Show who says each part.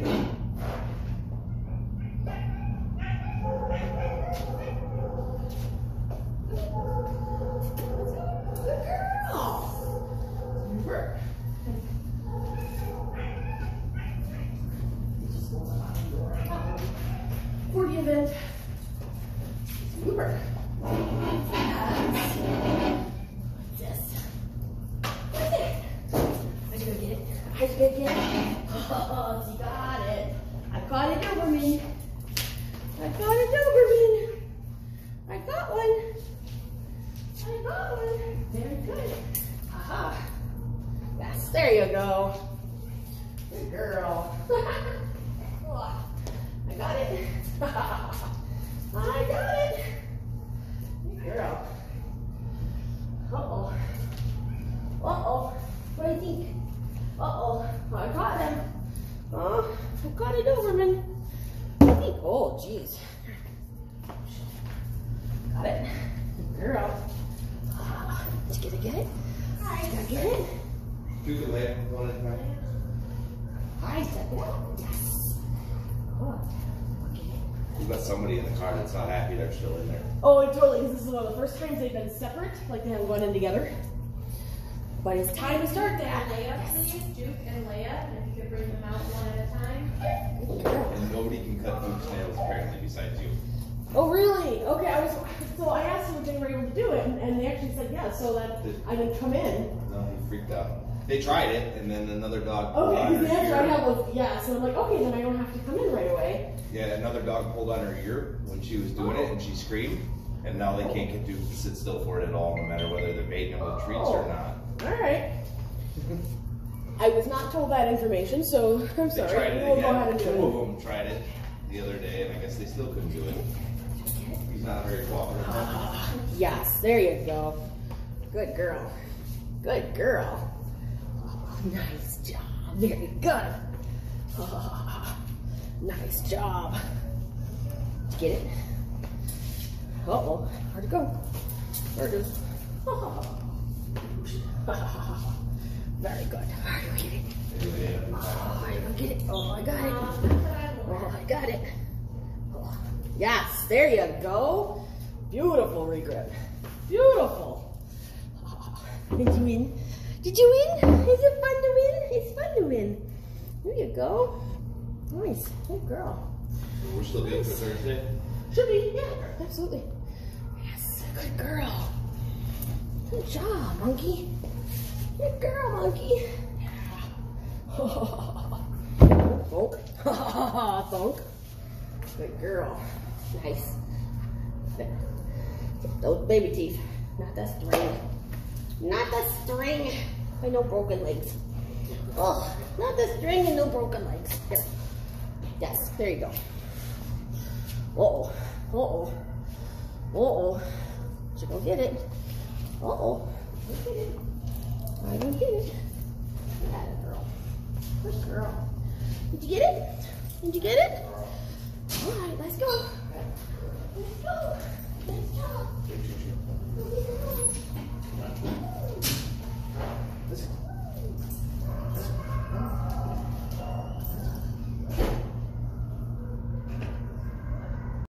Speaker 1: For the event. Super. Yes. What's this? What's it? How'd you get it? How'd you go get it? Oh, you got it. Caught a Doberman. I caught a Doberman. I got one. I got one. Very good. Aha. Yes, there you go. Good girl. I got it. I got it. Good girl. Uh-oh. Uh-oh. What do you think? Uh-oh. I caught him. Oh, I caught a Doberman. I think, oh, jeez. Got it. Good girl. Ah, Did you get it? Get it? Did I get it?
Speaker 2: You can lay it one at a time.
Speaker 1: I step it out. Yes. Oh, okay.
Speaker 2: We've got somebody in the car that's not happy they're still in there.
Speaker 1: Oh, totally. This is one of the first times they've been separate, like they haven't gone in together. But it's time to start that.
Speaker 3: Leia, please, Duke and Leia, and if you could bring them out one at a time.
Speaker 1: Good girl.
Speaker 2: And nobody can cut Duke's nails apparently besides you.
Speaker 1: Oh, really? Okay, I was. So I asked them if they were able to do it, and, they actually said yes. So that I didn't come in.
Speaker 2: No, he freaked out. They tried it, and then another dog oh, pulled
Speaker 1: Okay,
Speaker 2: on
Speaker 1: because the
Speaker 2: her
Speaker 1: answer I
Speaker 2: ear.
Speaker 1: had was yes. So I'm like, okay, then I don't have to come in right away.
Speaker 2: Yeah, another dog pulled on her ear when she was doing it, and she screamed. And now they can't get to sit still for it at all, no matter whether they're baiting them with treats or oh. not.
Speaker 1: All right. I was not told that information, so I'm
Speaker 2: They
Speaker 1: sorry.
Speaker 2: tried it
Speaker 1: we'll go ahead
Speaker 2: again.
Speaker 1: and
Speaker 2: Two
Speaker 1: do
Speaker 2: of them tried it the other day, and I guess they still couldn't do it. He's not very cooperative.
Speaker 1: it. Yes, there you go. Good girl. Good girl. Oh, nice job. Very good. Oh, nice job. Did you get it? Uh oh. hard to go? There it is. Very good. All right, get it. Oh, I don't get it. Oh, I got it. Oh, I got it. Oh, Yes, there you go. Beautiful regrip. Beautiful. Oh, Did you win? Did you win? Is it fun to win? It's fun to win. There you go. Nice. Good girl.
Speaker 2: We're still good for Thursday.
Speaker 1: Should be, yeah, absolutely. Yes, good girl. Good job, monkey. Good girl, monkey. Oh, Thunk. Thunk. Good girl. Nice. Those baby teeth. Not that string. Not the string. I no broken legs. Oh, not the string and no broken legs. Here. Yes, there you go. Uh-oh. Uh-oh. Uh-oh. Did you go get it? Uh-oh. I don't get it. Got girl. Good girl. Did you get it? Did you get it? All right, let's go. Let's go.